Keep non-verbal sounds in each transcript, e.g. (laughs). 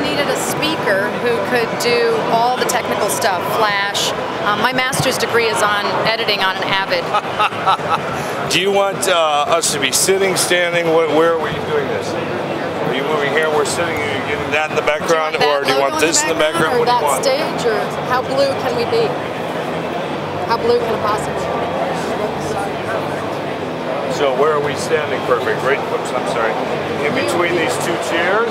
we needed a speaker who could do all the technical stuff, Flash. Um, my master's degree is on editing on an Avid. (laughs) Do you want uh, us to be sitting, standing? Where, where are we doing this? Are you moving here? We're sitting. Are you getting that in the background, or do you want this in the background? Or What do you that want? stage, or how blue can we be? How blue can it possibly be? So where are we standing? Perfect. Right. Whoops. I'm sorry. In between these two chairs.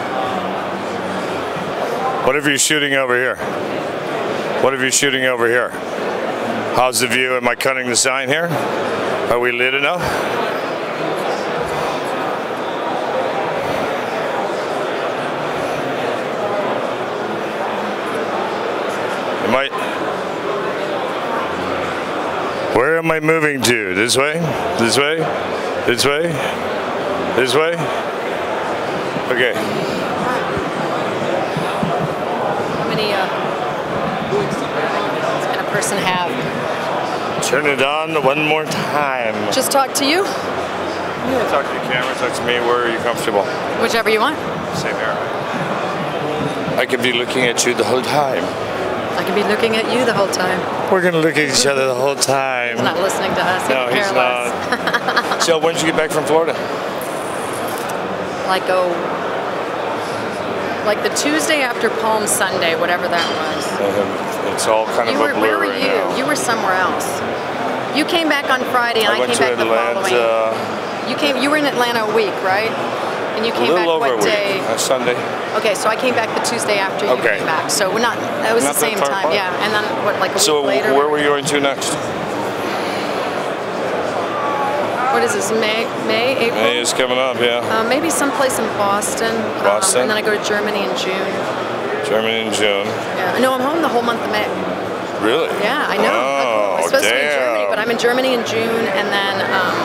What if you're shooting over here? What if you're shooting over here? How's the view? Am I cutting the sign here? Are we lit enough? Am I? Where am I moving to? This way? This way? This way? This way? Okay. How many uh, can a person have? Turn it on one more time. Just talk to you, Yeah, Talk to the camera, talk to me. Where are you comfortable? whichever you want. Same here. I could be looking at you the whole time. I can be looking at you the whole time. We're gonna look at each other the whole time. He's not listening to us. No, he's not. (laughs) so when did you get back from Florida? Like oh, like the Tuesday after Palm Sunday, whatever that was. Um, It's all kind You of were a blur where were right you? now. You were somewhere else. You came back on Friday, and I, I came back the following. You came. You were in Atlanta a week, right? And you came back what day? A Sunday. Okay, so I came back the Tuesday after you Okay. came back. So we're not. That was Not the same time. apart. Yeah, and then what? Like a So week later. where were you going to next? What is this? May, May, April? May is coming up, yeah. Uh, maybe someplace in Boston. Um, Boston? and then I go to Germany in June. Germany in June. Yeah. No, I'm home the whole month of May. Really? Yeah, I know. Oh, I'm supposed damn. to be in Germany, but I'm in Germany in June, and then um,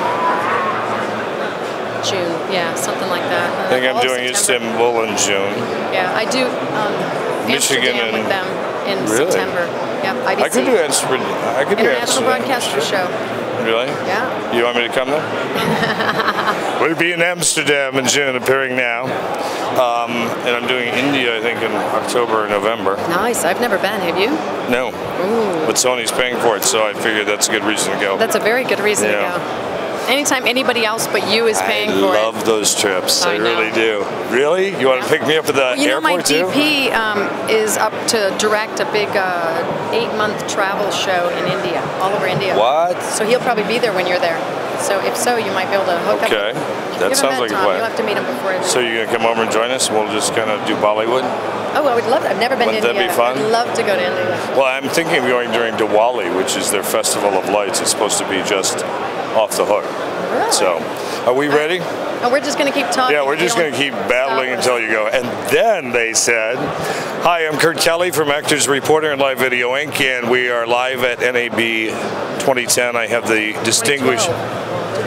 June. Yeah, something like that. I think I'm doing September. Istanbul in June. Yeah, I do um, Michigan Amsterdam and- with them in Really? September. Yep, IBC. I could do Amsterdam. I could do International Amsterdam. Broadcaster Show. Really? Yeah. You want me to come there? (laughs) we'll be in Amsterdam in June, appearing now. Um, and I'm doing India, I think, in October or November. Nice. I've never been. Have you? No. Ooh. But Sony's paying for it, so I figured that's a good reason to go. That's a very good reason Yeah. to go. Anytime anybody else but you is paying I for it. love those trips. I, I really do. Really? You want to pick me up at the You know, my airport too? DP um, is up to direct a big uh, eight-month travel show in India, all over India. What? So he'll probably be there when you're there. So if so, you might be able to hook up. Okay. That You sounds like a Tom. plan. You'll have to meet him before. I So you're gonna come over and join us? We'll just kind of do Bollywood. oh, I would love that. I've never been Wouldn't to that be India. fun? I'd love to go to India. Well, I'm thinking of going during Diwali, which is their festival of lights. It's supposed to be just off the hook. Really? So, are we uh, ready? And we're just going to keep talking. Yeah, we're just going to keep battling until you go. And then they said, Hi, I'm Kurt Kelly from Actors Reporter and Live Video Inc., and we are live at NAB 2010. I have the distinguished.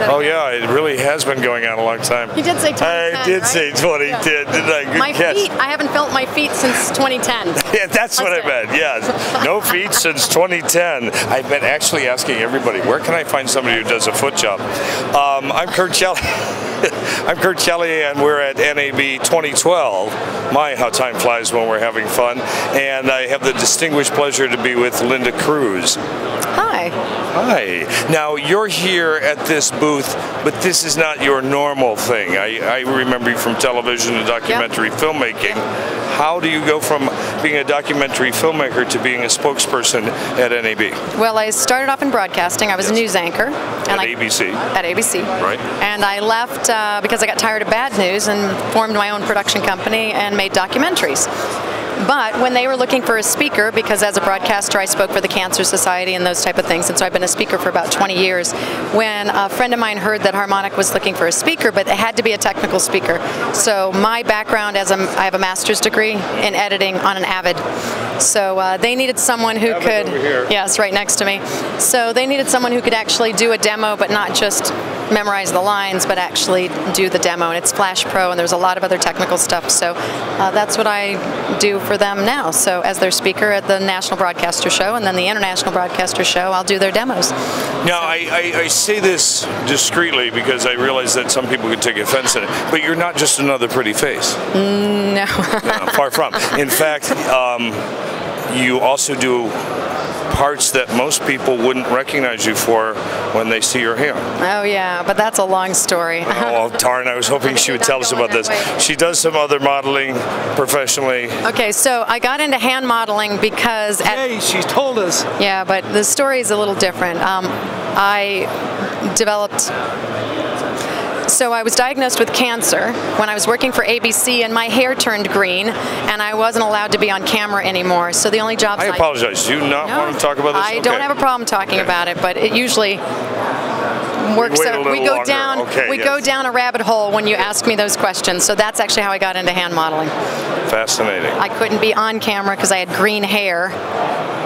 2012. Do that Oh, yeah, it really has been going on a long time. You did say 2010, I did right? say 2010, didn't I? Good My catch. feet, I haven't felt my feet since 2010. (laughs) Yeah, that's what I meant. Yeah, no feet since 2010. I've been actually asking everybody, where can I find somebody who does a foot job? Um, I'm Kurt Kelly. (laughs) (laughs) I'm Kurt Kelly, and we're at NAB 2012. My, how time flies when we're having fun! And I have the distinguished pleasure to be with Linda Cruz. Hi. Hi. Now you're here at this booth, but this is not your normal thing. I, I remember you from television and documentary filmmaking. How do you go from being a documentary filmmaker to being a spokesperson at NAB Well, I started off in broadcasting. I was a news anchor. at I, ABC? at ABC. Right. And I left uh, because I got tired of bad news and formed my own production company and made documentaries. but when they were looking for a speaker, because as a broadcaster I spoke for the Cancer Society and those type of things, and so I've been a speaker for about 20 years. When a friend of mine heard that Harmonic was looking for a speaker, but it had to be a technical speaker. So my background as a, I have a master's degree in editing on an Avid. So uh, they needed someone who Avid could, yes, right next to me. So they needed someone who could actually do a demo, but not just memorize the lines, but actually do the demo. And it's Flash Pro, and there's a lot of other technical stuff. So uh, that's what I do for them now. So as their speaker at the National Broadcaster Show, and then the International Broadcaster Show, I'll do their demos. Now, I, I, I say this discreetly because I realize that some people could take offense in it, but you're not just another pretty face. No. No, far from. (laughs) In fact, um, you also do parts that most people wouldn't recognize you for when they see your hair. oh yeah, but that's a long story. Oh, (laughs) darn, I was hoping she would tell us about this. She does some other modeling professionally. Okay, so I got into hand modeling because at Hey, she's told us. Yeah, but the story is a little different. Um, I developed. So I was diagnosed with cancer when I was working for ABC, and my hair turned green, and I wasn't allowed to be on camera anymore. So the only jobs I apologize. Do you not No, want to talk about this? I don't have a problem talking Okay. about it, but it usually works. out- little we go longer. down. Okay, we yes. go down a rabbit hole when you ask me those questions. So that's actually how I got into hand modeling. Fascinating. I couldn't be on camera because I had green hair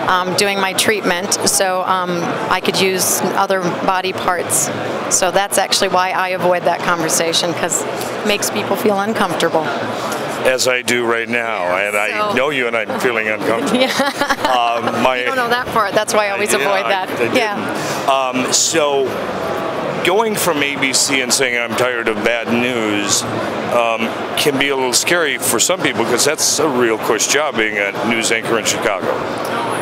um, doing my treatment, so um, I could use other body parts. So that's actually why I avoid that conversation because it makes people feel uncomfortable. As I do right now, and I know you, and I'm feeling uncomfortable. (laughs) Yeah, Um, my, I don't know that part. That's why I always avoid I- that. I yeah. Um, so, going from ABC and saying I'm tired of bad news um, can be a little scary for some people because that's a real cush job being a news anchor in Chicago.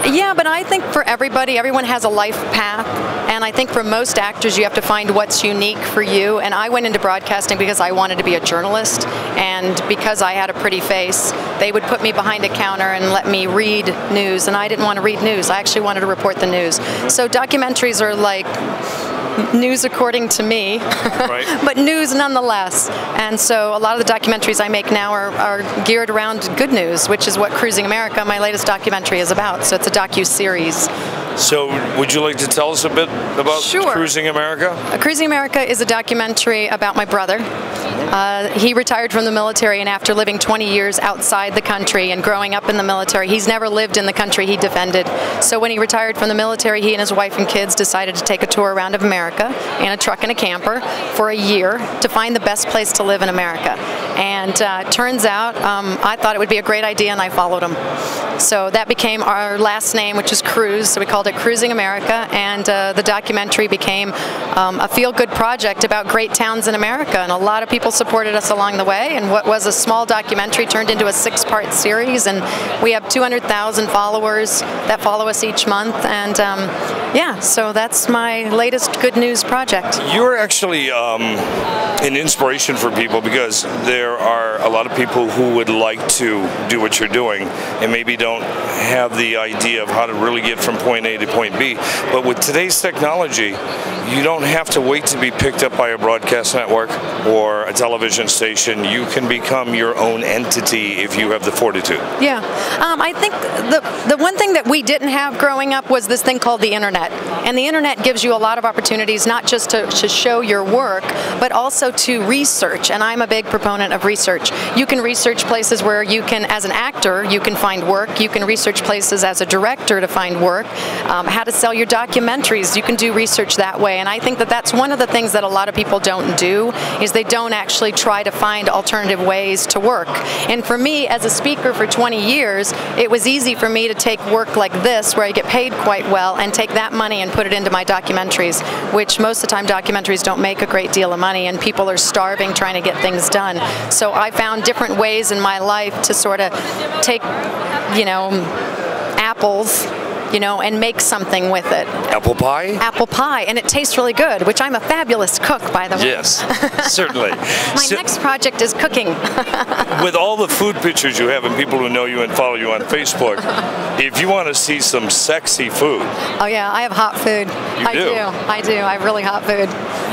Yeah, but I think for everybody, everyone has a life path. And I think for most actors, you have to find what's unique for you. And I went into broadcasting because I wanted to be a journalist. And because I had a pretty face, they would put me behind a counter and let me read news. And I didn't want to read news, I actually wanted to report the news. So documentaries are like news according to me, (laughs) Right. (laughs) but news nonetheless. And so a lot of the documentaries I make now are, are geared around good news, which is what Cruising America, my latest documentary, is about. So it's a docu series. So, would you like to tell us a bit about Sure. Cruising America? Uh, Cruising America is a documentary about my brother. Uh, he retired from the military, and after living 20 years outside the country and growing up in the military, he's never lived in the country he defended. So when he retired from the military, he and his wife and kids decided to take a tour around of America in a truck and a camper for a year to find the best place to live in America. And uh, turns out um, I thought it would be a great idea, and I followed him. So that became our last name, which is Cruise. So we called it Cruising America, and uh, the documentary became um, a feel-good project about great towns in America. And a lot of people supported us along the way. And what was a small documentary turned into a six-part series, and we have 200,000 followers that follow us each month. And um, yeah, so that's my latest good news project. You're actually um, an inspiration for people because there are a lot of people who would like to do what you're doing and maybe don't have the idea of how to really get from point A to point B. But with today's technology, you don't have to wait to be picked up by a broadcast network or a television station. You can become your own entity if you have the fortitude. Yeah, um, I think the the one thing that we didn't have growing up was this thing called the internet, and the internet gives you a lot of opportunities not just to, to show your work, but also to research. And I'm a big proponent of research. You can research places where you can, as an actor, you can find work. You can research places as a director to find work. Um, how to sell your documentaries, you can do research that way. And I think that that's one of the things that a lot of people don't do is they don't actually try to find alternative ways to work. And for me, as a speaker for 20 years, it was easy for me to take work like this, where I get paid quite well, and take that money and put it into my documentaries, which most of the time documentaries don't make a great deal of money, and people are starving trying to get things done. So I found different ways in my life to sort of take, you know, apples you know, and make something with it. Apple pie? Apple pie, and it tastes really good, which I'm a fabulous cook, by the way. Yes, (laughs) certainly. My So- next project is cooking. (laughs) with all the food pictures you have and people who know you and follow you on Facebook, if you want to see some sexy food, oh yeah, I have hot food. I do? I do. I have really hot food.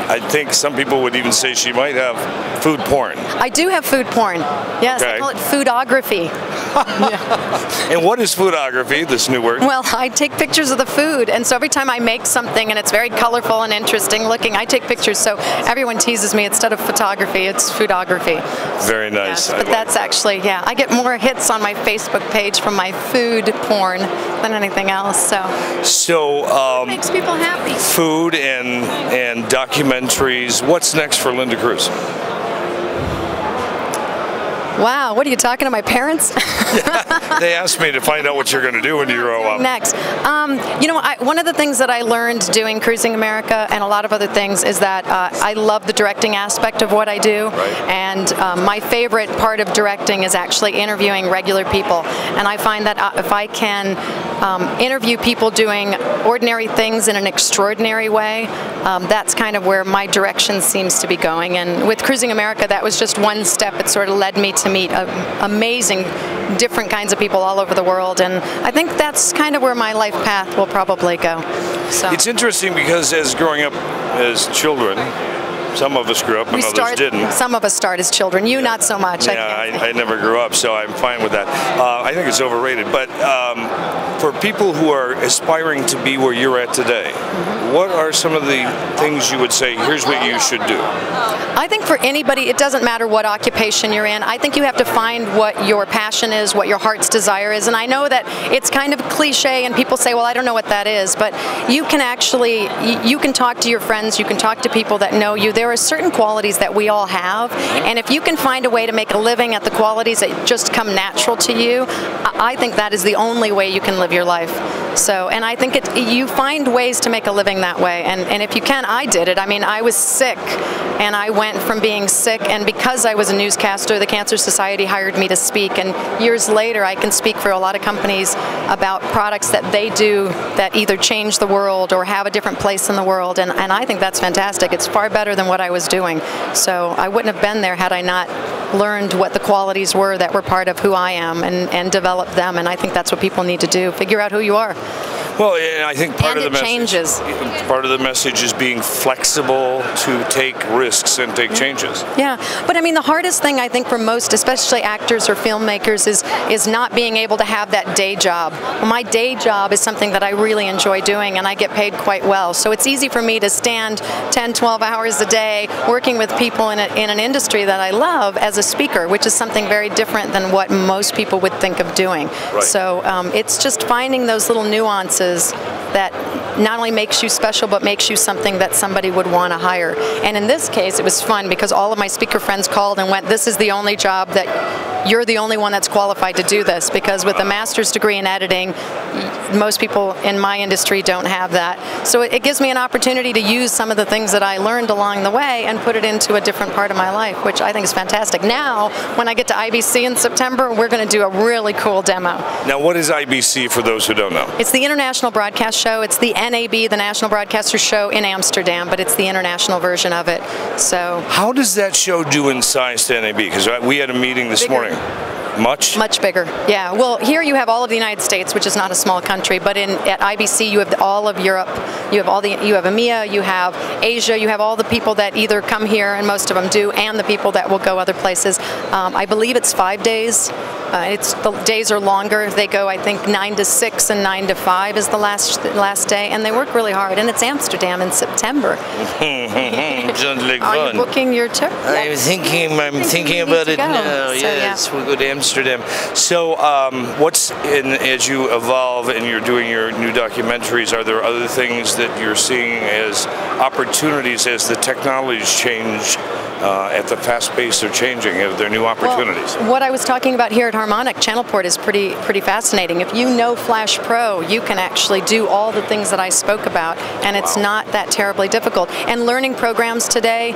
I think some people would even say she might have food porn. I do have food porn. Yes, Okay. I call it foodography. (laughs) And what is foodography, this new word? Well, I take pictures of the food, and so every time I make something and it's very colorful and interesting looking, I take pictures. So everyone teases me instead of photography, it's foodography. Very nice. But like- that's actually, yeah, I get more hits on my Facebook page from my food porn than anything else. So so, um, makes people happy. food and and documentaries. What's next for Linda Cruz? Wow, what are you talking to my parents? (laughs) They asked me to find out what you're going to do when you grow up. Next, um, you know, I, one of the things that I learned doing Cruising America and a lot of other things is that uh, I love the directing aspect of what I do. Right. And um, my favorite part of directing is actually interviewing regular people. And I find that uh, if I can um, interview people doing ordinary things in an extraordinary way, um, that's kind of where my direction seems to be going. And with Cruising America, that was just one step. It sort of led me to meet uh, amazing, different kinds of people all over the world. And I think that's kind of where my life path will probably go. So It's interesting because as growing up as children, some of us grew up and we others start. didn't. Some of us start as children. You not so much. I Yeah, can't. I, I never grew up, so I'm fine with that. Uh, I think it's overrated. But um, for people who are aspiring to be where you're at today, Mm-hmm. what are some of the things you would say, here's what you should do? I think for anybody, it doesn't matter what occupation you're in. I think you have to find what your passion is, what your heart's desire is. And I know that it's kind of cliche, and people say, "Well, I don't know what that is," but you can actually you, you can talk to your friends, you can talk to people that know you. There are certain qualities that we all have, and if you can find a way to make a living at the qualities that just come natural to you, I think that is the only way you can live your life. So, and I think it, you find ways to make a living that way. And, and if you can, I did it. I mean, I was sick and I went from being sick, and because I was a newscaster, the Cancer Society hired me to speak. And years later, I can speak for a lot of companies about products that they do that either change the world or have a different place in the world. And, and I think that's fantastic. It's far better than what I was doing. So I wouldn't have been there had I not learned what the qualities were that were part of who I am and, and developed them. And I think that's what people need to do figure out who you are. Well, I think part And of the it message, changes. part of the message is being flexible to take risks and take changes. Yeah, but I mean, the hardest thing I think for most, especially actors or filmmakers, is is not being able to have that day job. My day job is something that I really enjoy doing, and I get paid quite well. So it's easy for me to stand 10, 12 hours a day working with people in, a, in an industry that I love as a speaker, which is something very different than what most people would think of doing. Right. So um, it's just finding those little nuances that not only makes you special but makes you something that somebody would want to hire. And in this case, it was fun because all of my speaker friends called and went, "This is the only job that you're the only one that's qualified to do this." Because with a master's degree in editing, most people in my industry don't have that. So it, it gives me an opportunity to use some of the things that I learned along the way and put it into a different part of my life, which I think is fantastic. Now, when I get to IBC in September, we're going to do a really cool demo. Now, what is IBC for those who don't know? It's the International Broadcast Show. It's the NAB, the National Broadcaster Show in Amsterdam, but it's the international version of it. So How does that show do in size to NAB? Because we had a meeting this Bigger. Morning. Much? much bigger. Yeah. Well, here you have all of the United States, which is not a small country, but in at IBC you have all of Europe. You have all the you have EMEA, you have Asia, you have all the people that either come here, and most of them do, and the people that will go other places. Um, I believe it's five days. Uh, it's the days are longer. They go, I think, nine to six and nine to five is the last last day, and they work really hard. And it's Amsterdam in September. (laughs) Sounds like Are you booking your trip? I'm thinking. I'm think thinking about it go. now. So, yes, yeah. we'll go to Amsterdam. So, um, what's in as you evolve and you're doing your new documentaries? Are there other things that you're seeing as opportunities as the technologies change uh, at the fast pace they're changing? Are there new opportunities? Well, what I was talking about here at Harmonic, Channel Port is pretty pretty fascinating. If you know Flash Pro, you can actually do all the things that I spoke about, and it's Wow. not that terribly difficult. And learning programs today,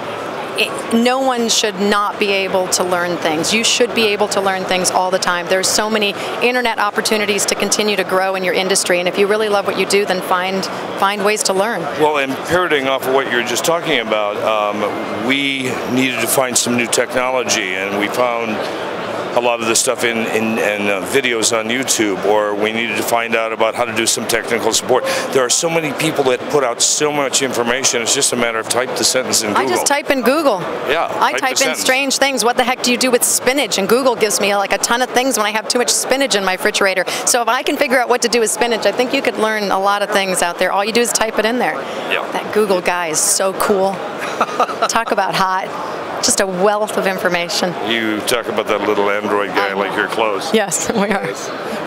it, no one should not be able to learn things. You should be able to learn things all the time. There's so many internet opportunities to continue to grow in your industry, and if you really love what you do, then find find ways to learn. Well, and parroting off of what you were just talking about, um, we needed to find some new technology, and we found a lot of the stuff in, in, in uh, videos on YouTube, or we needed to find out about how to do some technical support. There are so many people that put out so much information. It's just a matter of type the sentence in Google. I just type in Google. Yeah, I type type, in sentence. strange things. What the heck do you do with spinach? And Google gives me like a ton of things when I have too much spinach in my refrigerator. So if I can figure out what to do with spinach, I think you could learn a lot of things out there. All you do is type it in there. Yeah. That Google guy is so cool. (laughs) Talk about hot. Just a wealth of information. You talk about that little Android guy like your clothes. Yes, (laughs) we are.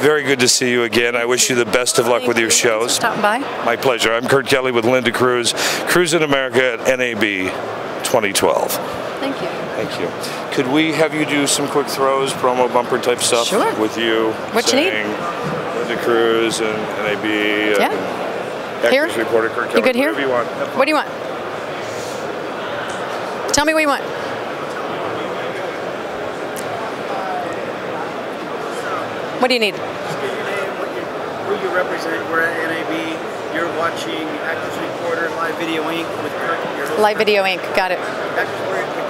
Very good to see you again. I wish you the best of luck with your shows. Stopping by. My pleasure. I'm Kurt Kelly with Linda Cruz, Cruise in America at NAB 2012. Thank you. Thank you. Could we have you do some quick throws, promo bumper type stuff Sure. with you? What you need? Linda Cruz and NAB. Yeah. Actors Here? Reporter Kurt Kelly. You good here? You want. What do you want? Tell me what you want. What do you need? State your name, you, who you represent. We're at NAB. You're watching Actors Reporter Live Video Inc. with host, Live Video Inc. Got it.